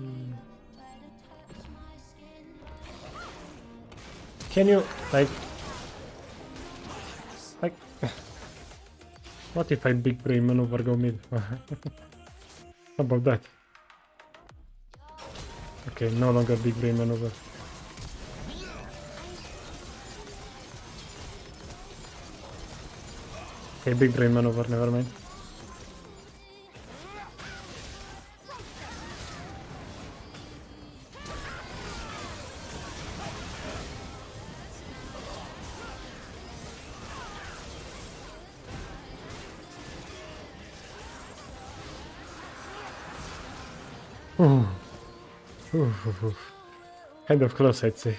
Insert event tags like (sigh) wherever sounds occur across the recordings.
Hmm. Can you like like (laughs) what if I big brain maneuver go mid? (laughs) How about that? Okay, no longer big brain maneuver. Okay, big brain maneuver, never mind. Ooh. Ooh, ooh, ooh. Kind of close, I'd say.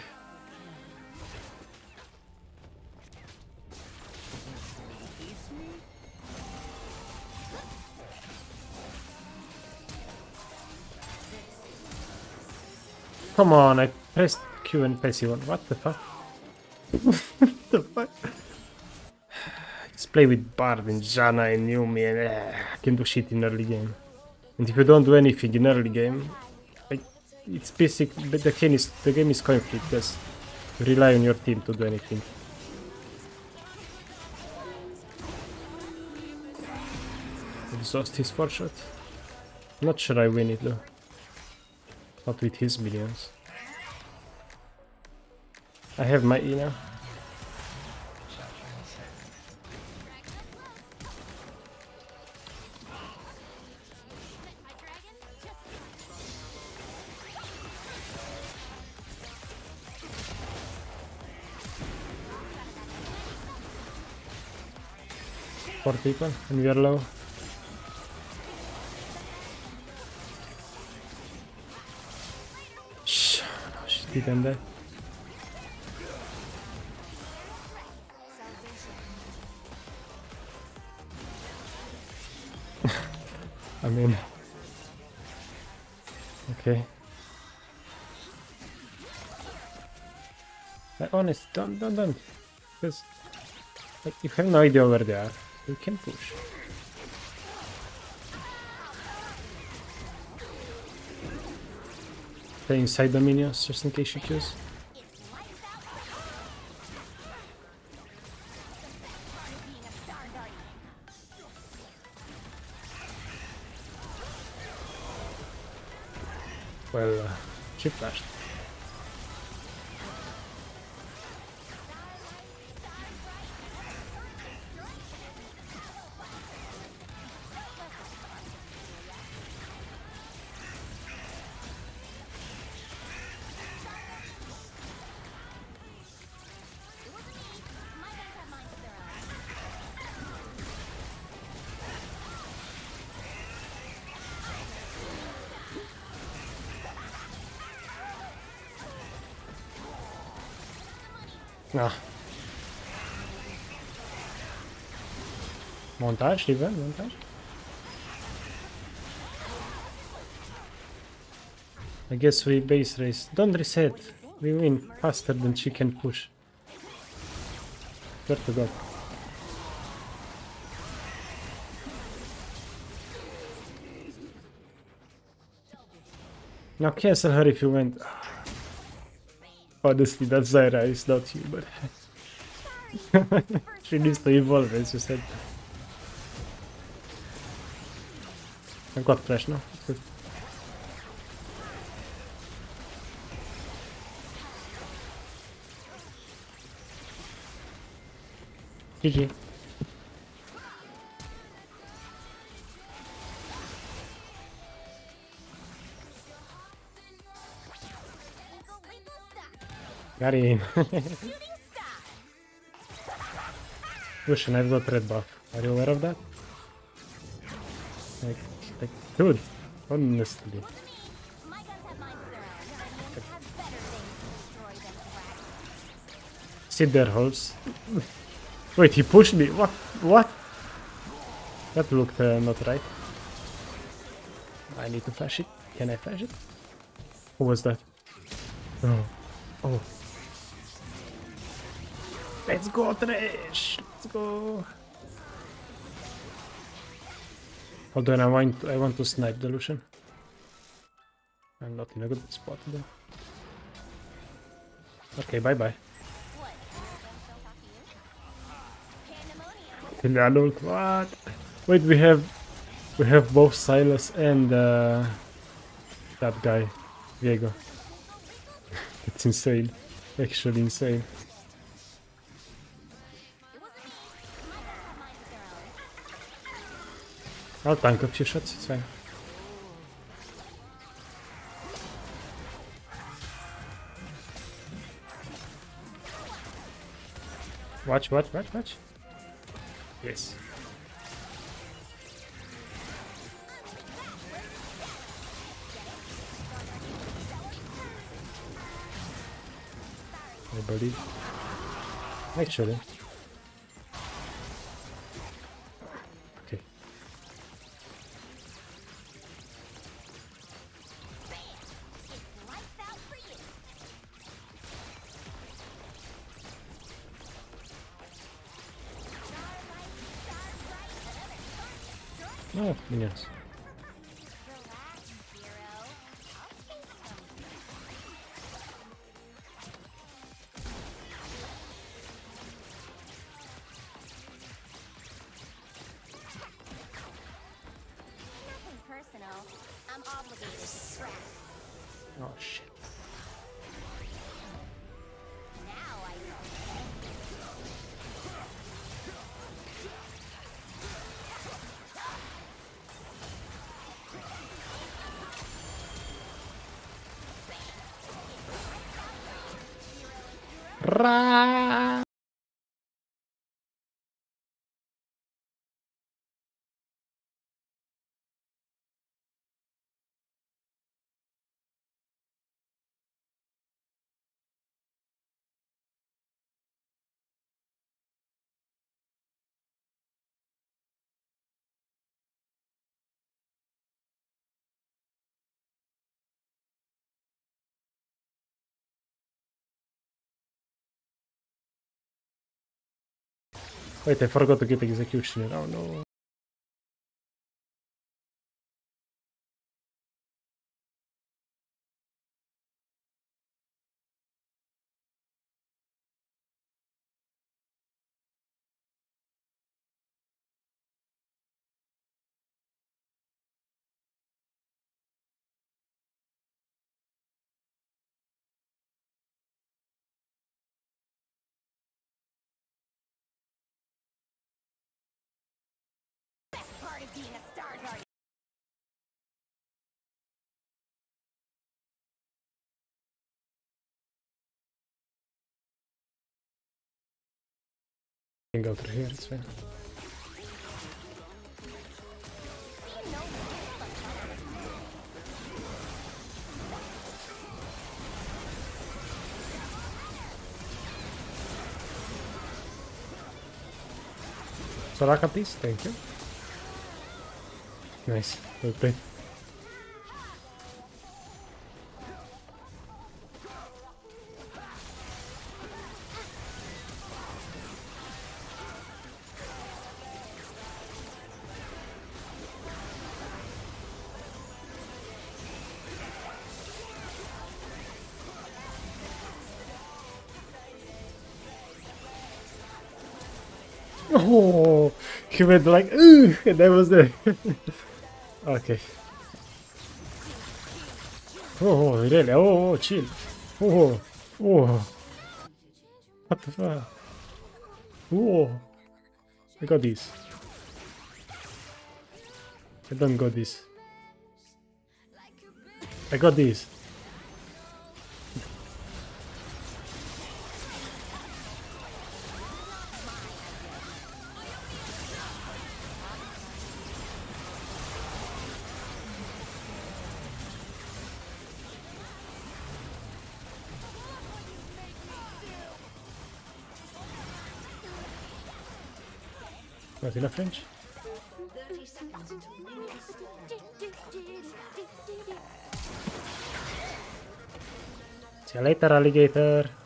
Come on, I pressed Q and passive on. What the fuck? what (laughs) the fuck? Just play with Bard and Janna and Yuumi and uh, I can do shit in early game. And if you don't do anything in early game, it's basic. The game is the game is conflict. Just rely on your team to do anything. Exhaust his four shot. Not sure I win it though. Not with his minions. I have my E now. People and we are low. Shh, no, she didn't die. I mean, okay. Honest, don't, don't, don't, because like you have no idea where they are. You can push. Stay inside the minions just in case she kills. Well, uh, she flashed. Montage, lieber, Montage. I guess we base race. Don't reset. We win faster than she can push. Swear to God. Now cancel her if you went. Ah. Honestly, that's Zyra, it's not you, but... (laughs) she needs to evolve, as you said. I've got flash now. Good. GG. Got him. Lucian, I've got red buff. Are you aware of that? Like, like, dude, honestly. Sit there, Holmes. Wait, he pushed me. What? What? That looked uh, not right. I need to flash it. Can I flash it? Who was that? Oh. Oh. Let's go, Trash! Let's go! Hold on, I want I want to snipe the Lucian. I'm not in a good spot though. Okay, bye bye. What? Don't talk to you? Pandemonium. Alert, what? Wait, we have we have both Sylas and uh, that guy, Diego. (laughs) it's insane, actually insane. Own. Ale tanko przyszedł, co? Watch, watch, watch, watch. Yes. I believe. Actually. Oh, to track. Oh shit. ครับ Wait, I forgot to get executioner. Oh no. Can go through here, it's fine. Soraka, please. Thank you. Nice. Well played. Oh, he went like, ooh, and that was the. (laughs) okay. Oh, really? Oh, oh, chill. Oh, oh. What the fuck? Oh, I got this. I don't got this. I got this. Not enough French? See you later, alligator.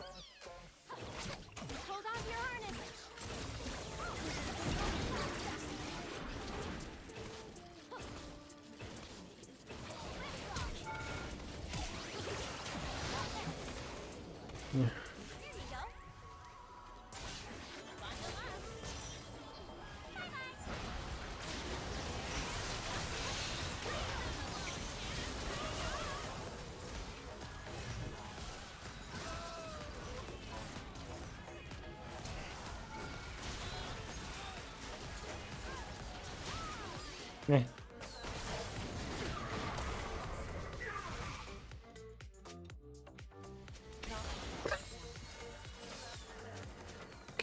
Okay,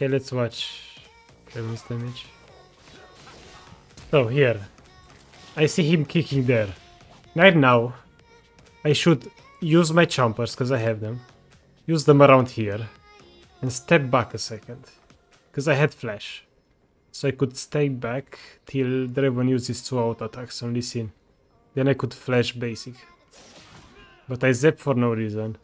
let's watch Kevin's damage. So here, I see him kicking there. Right now, I should use my chompers because I have them. Use them around here, and step back a second, because I had flash. So I could stay back till Draven uses two auto attacks on Lee Sin. Then I could flash basic. But I zap for no reason.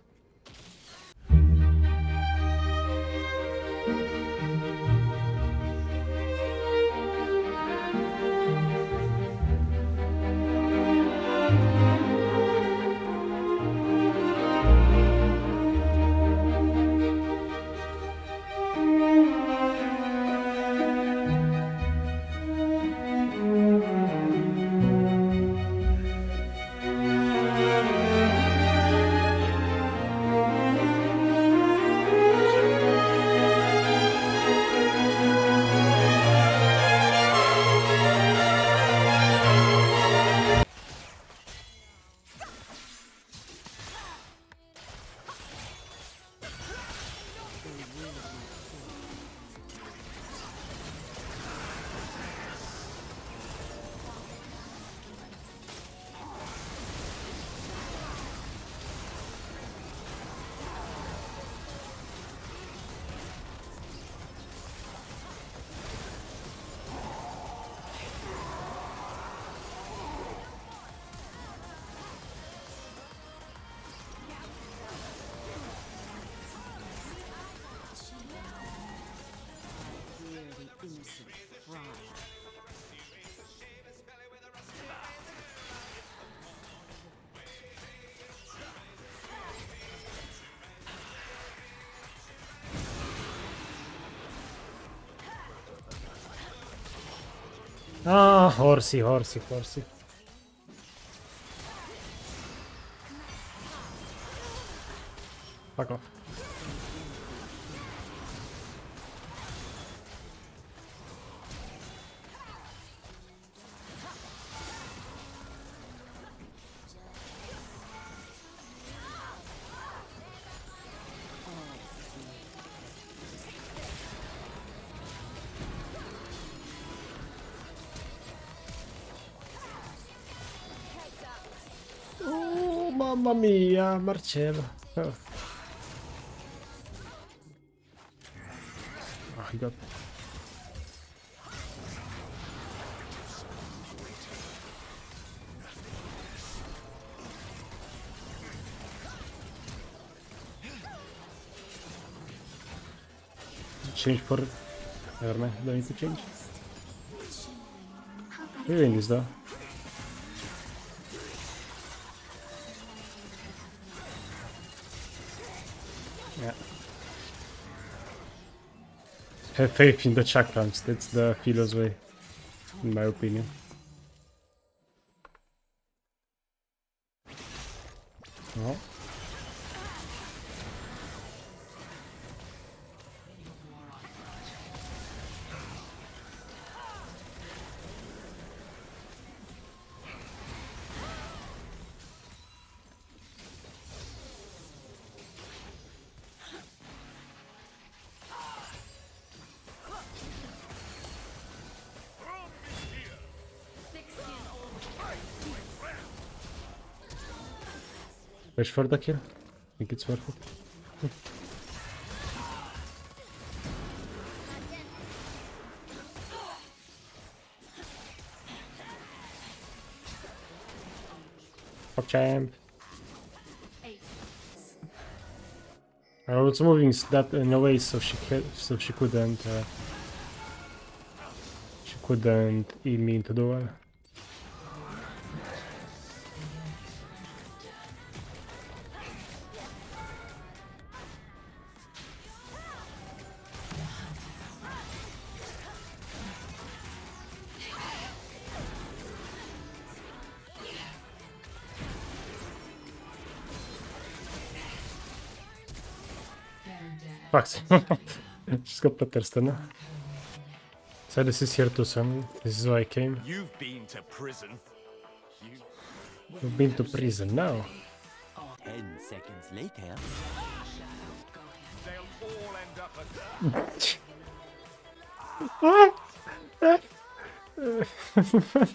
Ah, orsi, orsi, orsi. Fuck off. Mamma mia, Marcello. Oh. Ah, oh, he got... Change for... Never mind, don't need to change. We're this though. Yeah. Have faith in the chakrams, that's the Aphelios way, in my opinion. Wish for the kill? think it's worth it. Champ. I was moving that in a way so she so she couldn't uh, she couldn't eat me into the wall. Fuck. Just (laughs) got better stunner. So this is here to son. This is why I came. You've been to prison. You We've been to prison now. Ten seconds later. they'll all end up at What?